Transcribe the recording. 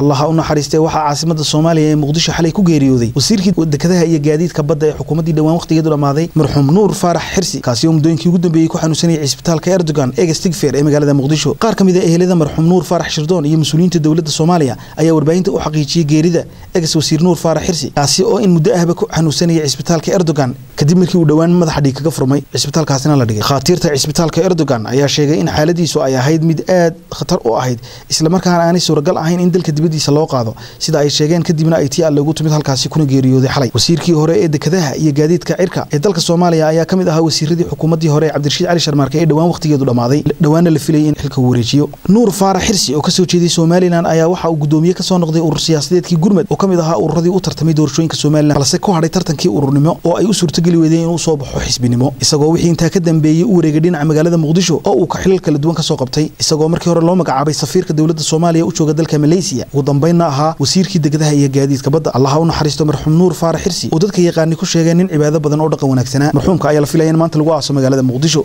allaha u naxariistee waxaa caasimada soomaaliya ee muqdisho xalay ku geeriyooday. Wasiirkii dekedaha iyo gaadiidka badda ee xukuumaddii dhowaan wakhtigeedu dhammaaday marxuum nuur faarax xirsi kaasi oo muddooyinkii ugu dambeeyey ku xanuunsanayay cisbitaalka erdogan eega stigfer ee magaalada muqdisho. Qaar ka mid a ehelada marxuum nuur faarax shirdoon iyo mas'uuliyiinta dowladda soomaaliya ayaa warbaahinta u xaqiijiyey geerida egas wasiir nuur faarax xirsi kaasi oo in muddo ahba ku xanuunsanayay cisbitaalka erdogan. Kadib markii uu dhowaan madaxa dhiig kaga furmay cisbitaalkaasina la dhigay. Khaatiirta cisbitaalka erdogan ayaa sheegay in xaaladiisu ay ahayd mid aad khatar u ahayd islamarkaana aanay suuragal ahayn in dalka dibadiisa loo qaado. Sida ay sheegeen kadibna ay tii alle ugu timid halkaasi kuna geeriyooday xalay. Wasiirkii hore ee dekedaha iyo gaadiidka cirka ee dalka soomaaliya ayaa ka mid ahaa wasiiradii xukuumaddii hore ee cabdirashiid cali sharmaarke ee dhowaan wakhtigeedu dhammaaday dhowaana la filayay in xilka uu wareejiyo. Nuur faarax xirsi oo ka soo jeeday somalilan ayaa waxa uu gudoomiye ka soo noqday urur siyaasadeedkii gurmud oo ka mid ahaa ururadii u tartamay doorashooyinka somalilan balse ku hadhay tartankii ururnimo oo ay u suurtogeli weedeen inuu soo baxo xisbinimo isagoo wixii intaa ka dambeeyey u wareegay dhinaca magaalada muqdisho oo uu xilal kala duwan ka soo qabtay isagoo markii hore loo magacaabay safiirka dowladda soomaaliya u jooga dalka maleysiya ugu dambeynna ahaa wasiirkii dekedaha iyo gaadiidka badda. Allaha u naxariisto marxuum nuur faarax xirsi oo dadka yaqaani ku sheegeen nin cibaado badan oo dhaqan wanaagsanaa. Marxuumka ayaa la filaya in maanta lagu aaso magaalada muqdisho